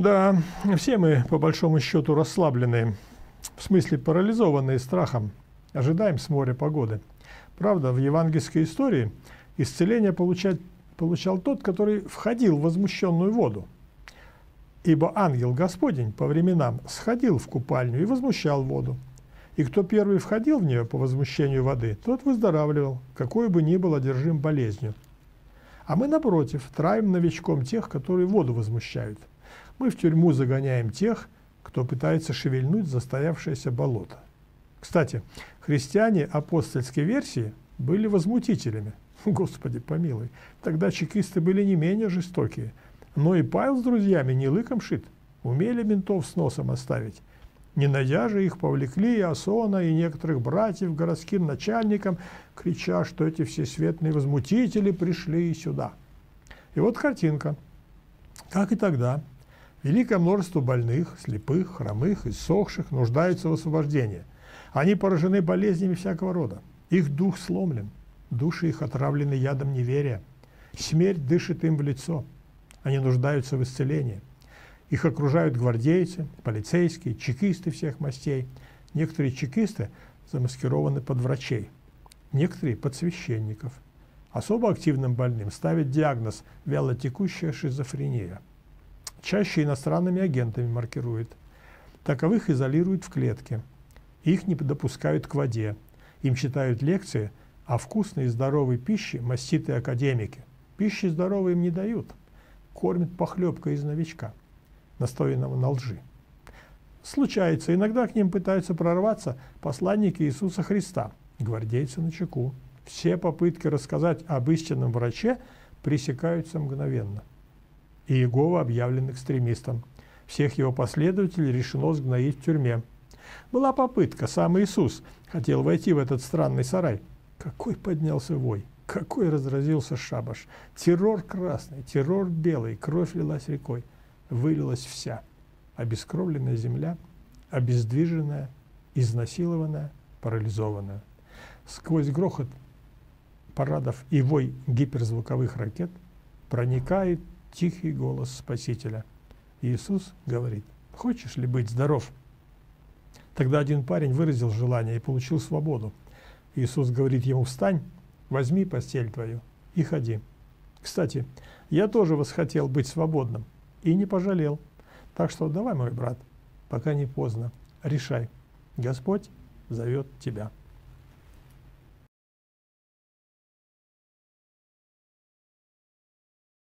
Да, все мы, по большому счету, расслабленные, в смысле парализованные страхом, ожидаем с моря погоды. Правда, в евангельской истории исцеление получать, получал тот, который входил в возмущенную воду. Ибо ангел Господень по временам сходил в купальню и возмущал воду. И кто первый входил в нее по возмущению воды, тот выздоравливал, какой бы ни был одержим болезнью. А мы, напротив, траем новичком тех, которые воду возмущают. Мы в тюрьму загоняем тех, кто пытается шевельнуть застоявшееся болото. Кстати, христиане апостольской версии были возмутителями. Господи помилуй, тогда чекисты были не менее жестокие. Но и Павел с друзьями не лыком шит, умели ментов с носом оставить. Не найдя же их, повлекли и Асона, и некоторых братьев городским начальникам, крича, что эти всесветные возмутители пришли сюда. И вот картинка. Как и тогда, великое множество больных, слепых, хромых, иссохших нуждаются в освобождении. Они поражены болезнями всякого рода. Их дух сломлен, души их отравлены ядом неверия. Смерть дышит им в лицо. Они нуждаются в исцелении. Их окружают гвардейцы, полицейские, чекисты всех мастей. Некоторые чекисты замаскированы под врачей, некоторые под священников. Особо активным больным ставят диагноз вялотекущая шизофрения. Чаще иностранными агентами маркируют. Таковых изолируют в клетке. Их не допускают к воде. Им читают лекции о вкусной и здоровой пище маститые академики. Пищи здоровой им не дают. Кормят похлебкой из новичка настоянного на лжи. Случается, иногда к ним пытаются прорваться посланники Иисуса Христа, гвардейцы на чеку. Все попытки рассказать об истинном враче пресекаются мгновенно. И Иегова объявлен экстремистом. Всех его последователей решено сгноить в тюрьме. Была попытка, сам Иисус хотел войти в этот странный сарай. Какой поднялся вой, какой разразился шабаш. Террор красный, террор белый, кровь лилась рекой вылилась вся. Обескровленная земля, обездвиженная, изнасилованная, парализованная. Сквозь грохот парадов и вой гиперзвуковых ракет проникает тихий голос Спасителя. Иисус говорит, хочешь ли быть здоров? Тогда один парень выразил желание и получил свободу. Иисус говорит ему, встань, возьми постель твою и ходи. Кстати, я тоже восхотел быть свободным и не пожалел. Так что давай, мой брат, пока не поздно, решай. Господь зовет тебя.